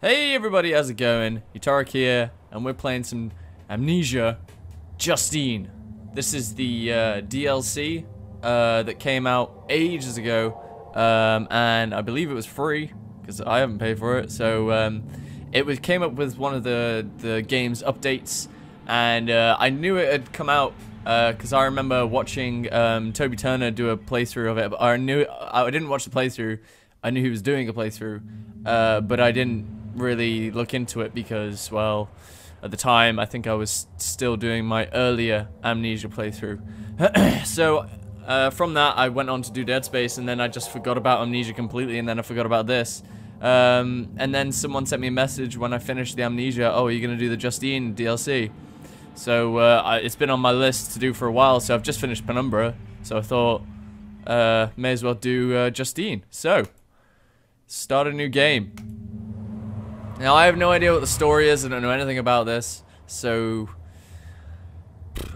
Hey everybody, how's it going? Utorak here, and we're playing some Amnesia Justine. This is the uh, DLC uh, that came out ages ago, um, and I believe it was free, because I haven't paid for it, so um, it was came up with one of the, the game's updates, and uh, I knew it had come out because I remember watching um, Toby Turner do a playthrough of it, but I knew I didn't watch the playthrough, I knew he was doing a playthrough, uh, but I didn't really look into it because, well, at the time I think I was still doing my earlier Amnesia playthrough. so uh, from that I went on to do Dead Space and then I just forgot about Amnesia completely and then I forgot about this. Um, and then someone sent me a message when I finished the Amnesia, oh, are you going to do the Justine DLC? So uh, I, it's been on my list to do for a while, so I've just finished Penumbra, so I thought, uh, may as well do uh, Justine. So, start a new game. Now, I have no idea what the story is. I don't know anything about this. So,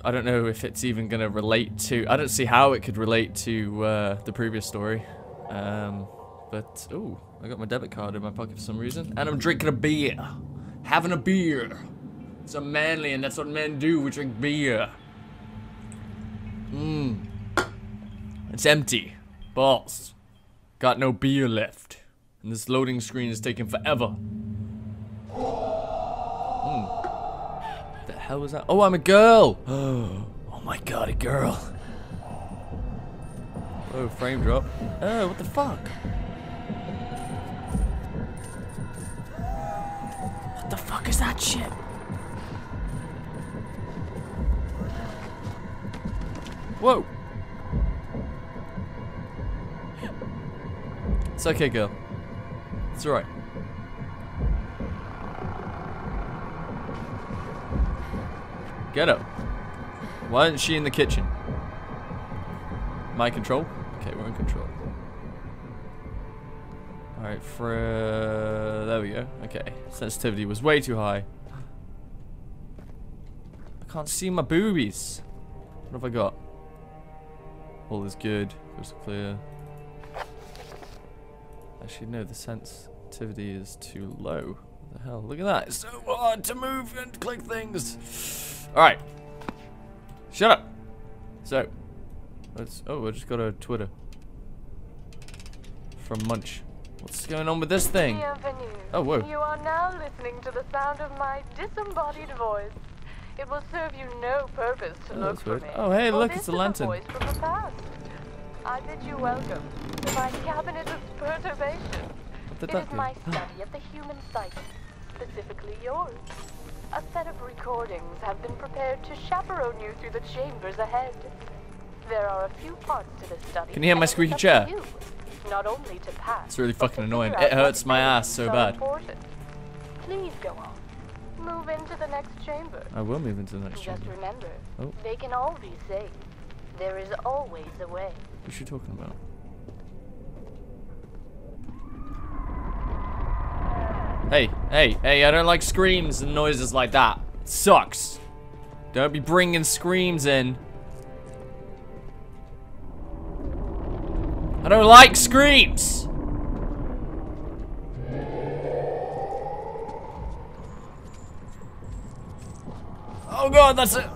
I don't know if it's even going to relate to... I don't see how it could relate to uh, the previous story. Um, but, oh, I got my debit card in my pocket for some reason. And I'm drinking a beer. Having a beer. It's a manly, and that's what men do. We drink beer. Mmm. It's empty. Balls. Got no beer left. And this loading screen is taking forever. Hmm. The hell was that? Oh, I'm a girl! Oh my god, a girl. Oh, frame drop. Oh, what the fuck? What the fuck is that shit? Whoa! It's okay, girl. It's alright. Get up. Why isn't she in the kitchen? My control? Okay, we're in control. Alright, for... There we go. Okay. Sensitivity was way too high. I can't see my boobies. What have I got? All is good. Crystal clear. Actually, no, the sensitivity is too low. What the hell? Look at that. It's so hard to move and click things. Alright. Shut up. So, let's. Oh, I just got a Twitter. From Munch. What's going on with this thing? Bienvenue. Oh, whoa. You are now listening to the sound of my disembodied voice. It will serve you no purpose to Oh, look for weird. me. Oh, hey, look, it's a lantern. voice from the past. I bid you welcome to my cabinet of perturbation. It is my ah. study of the human psyche, specifically yours. A set of recordings have been prepared to chaperone you through the chambers ahead. There are a few parts to this study. Can you hear my and it is squeaky chair? you, Not only to pass. It's really fucking annoying. It hurts my ass so bad. important. Please go on. Move into the next chamber. I will move into the next Just chamber. remember, Oh. they can all be saved. There is always a way. What's she talking about? Hey, hey, hey, I don't like screams and noises like that. It sucks. Don't be bringing screams in. I don't like screams. Oh god, that's it.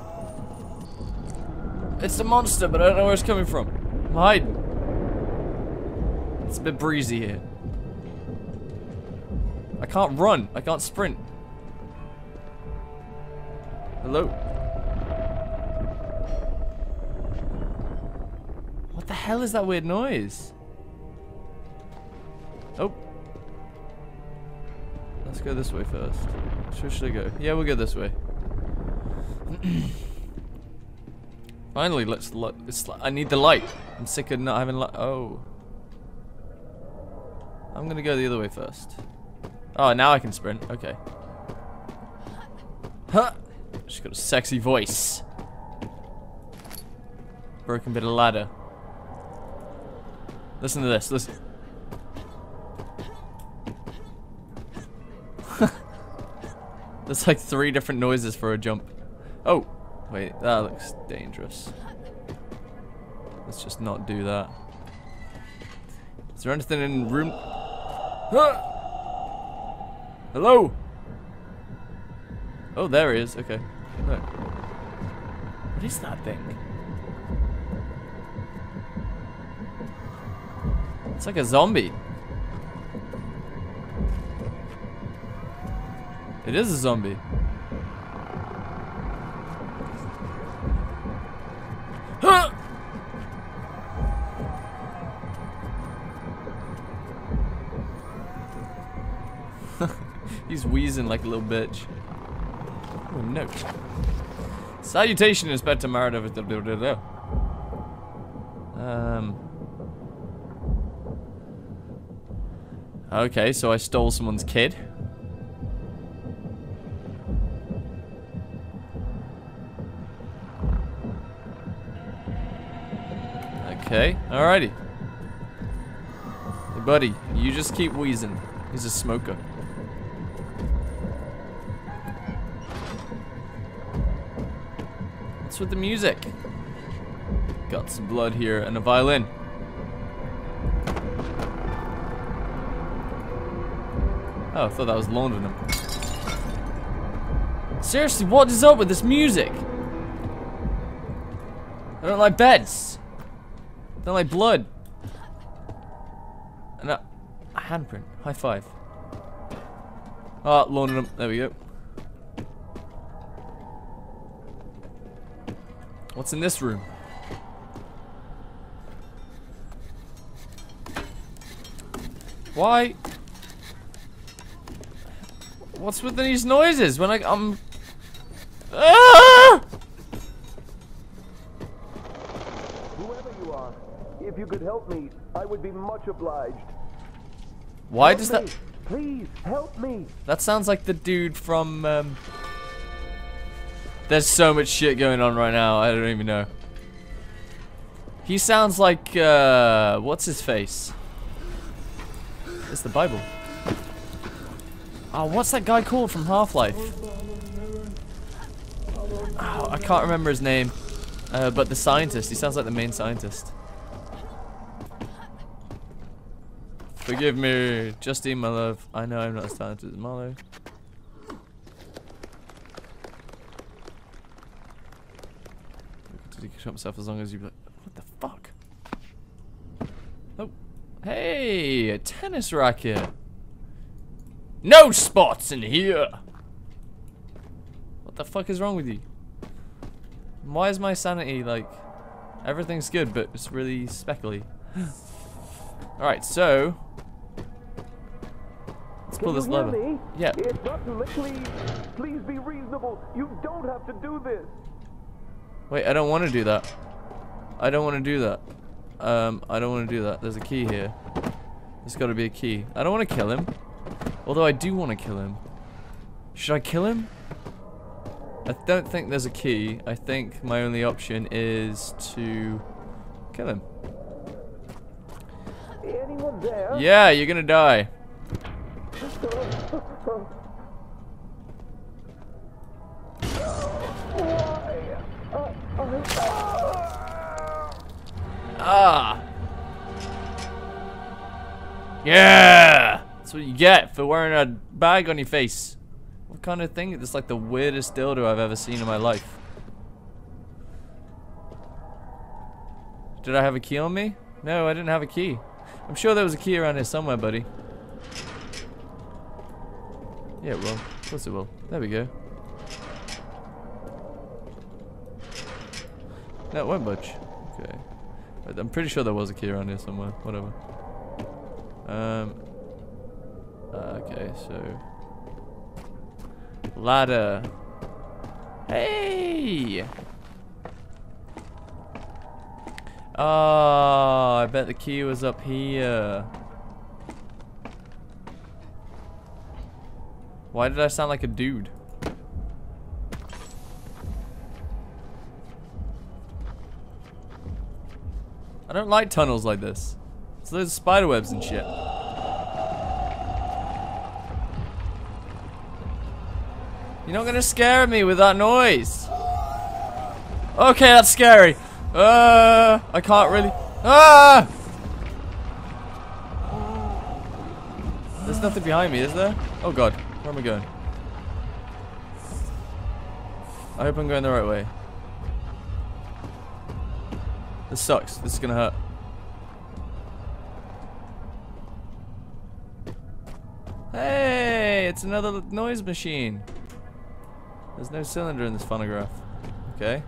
It's a monster, but I don't know where it's coming from. I'm hiding. It's a bit breezy here. I can't run. I can't sprint. Hello? What the hell is that weird noise? Oh. Let's go this way first. Where should I go? Yeah, we'll go this way. Finally, let's look. I need the light. I'm sick of not having light. Oh. I'm gonna go the other way first. Oh, now I can sprint. Okay. Huh! She's got a sexy voice. Broken bit of ladder. Listen to this. Listen. There's like three different noises for a jump. Oh, wait, that looks dangerous. Let's just not do that. Is there anything in room? Huh! Hello? Oh, there he is. Okay. What is that thing? It's like a zombie. It is a zombie. He's wheezing like a little bitch. Oh, no. Salutation, is Inspector Meredith. Um. Okay, so I stole someone's kid. Okay, alrighty. Hey, buddy, you just keep wheezing. He's a smoker. With the music? Got some blood here and a violin. Oh, I thought that was London. Seriously, what is up with this music? I don't like beds. I don't like blood. And a, a handprint. High five. Ah, oh, London. There we go. What's in this room? Why? What's with these noises when I, I'm... Ah! Whoever you are, if you could help me, I would be much obliged. Why Help does that... Please, help me. That sounds like the dude from, um... There's so much shit going on right now, I don't even know. He sounds like, uh... What's his face? It's the Bible. Oh, what's that guy called from Half-Life? Oh, I can't remember his name. Uh, but the scientist, he sounds like the main scientist. Forgive me, Justine, my love. I know I'm not as talented as Marlowe. Show himself as long as you like, what the fuck? Oh, hey, a tennis racket. No spots in here. What the fuck is wrong with you? Why is my sanity like everything's good, but it's really speckly? All right, so let's pull this lever. Yeah. It's not too late. Please, please be reasonable. You don't have to do this. Wait, I don't want to do that. I don't want to do that. Um, I don't want to do that. There's a key here. There's got to be a key. I don't want to kill him. Although I do want to kill him. Should I kill him? I don't think there's a key. I think my only option is to kill him. Anyone there? Yeah, you're gonna die. Ah. Yeah. That's what you get for wearing a bag on your face. What kind of thing? It's like the weirdest dildo I've ever seen in my life. Did I have a key on me? No, I didn't have a key. I'm sure there was a key around here somewhere, buddy. Yeah, it will. Of course it will. There we go. No, went won't. Okay. I'm pretty sure there was a key around here somewhere. Whatever. Um. okay, so. Ladder. Hey! Oh, I bet the key was up here. Why did I sound like a dude? Don't like tunnels like this. It's those spider webs and shit. You're not gonna scare me with that noise. Okay, that's scary. Uh, I can't really. Ah! There's nothing behind me, is there? Oh god. Where am I going? I hope I'm going the right way. This sucks. This is gonna hurt. Hey, it's another noise machine. There's no cylinder in this phonograph. Okay.